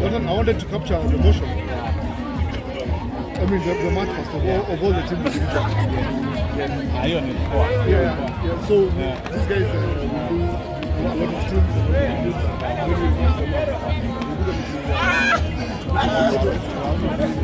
But I wanted to capture the motion. I mean, the, the match of all, of all the teams. yeah, yeah, yeah. So yeah. these guys uh, do a lot of